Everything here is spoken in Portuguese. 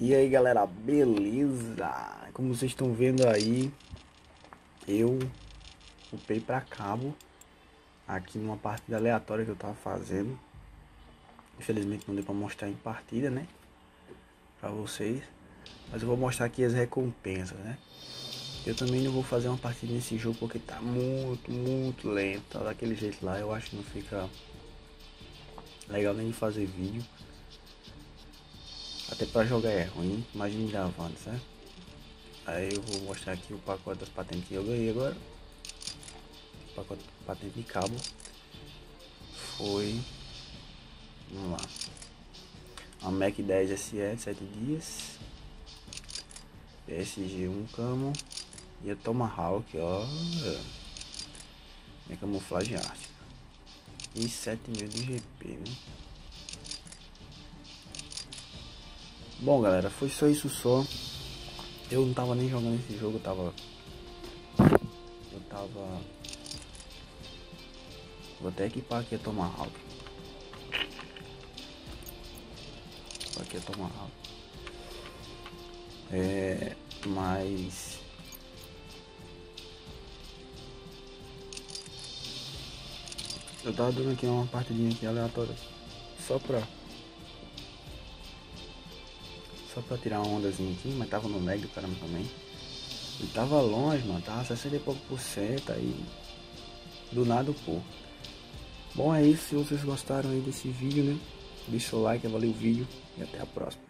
E aí galera, beleza? Como vocês estão vendo aí, eu upei pra cabo aqui numa partida aleatória que eu tava fazendo. Infelizmente não deu pra mostrar em partida, né? Pra vocês. Mas eu vou mostrar aqui as recompensas, né? Eu também não vou fazer uma partida nesse jogo porque tá muito, muito lento. Tá daquele jeito lá, eu acho que não fica legal nem de fazer vídeo. Até para jogar é ruim, imagine gravando, certo? Aí eu vou mostrar aqui o pacote das patentes que eu ganhei agora. O pacote de patente de cabo foi. Vamos lá. A Mac 10 SE 7 dias. PSG 1 camo. E a Tomahawk, ó. Minha camuflagem ártica. E 7 mil de GP, né? Bom galera, foi só isso só. Eu não tava nem jogando esse jogo, eu tava. Eu tava. Vou até equipar aqui a Tomahawk. Aqui a Tomahawk. É. Mas. Eu tava dando aqui uma partidinha aqui aleatória. Só pra só pra tirar uma ondazinha aqui, mas tava no lag do caramba também. E tava longe, mano, tava 60 e pouco por cento, aí do nada o pouco. Bom, é isso, se vocês gostaram aí desse vídeo, né? Deixa o like, valeu o vídeo e até a próxima.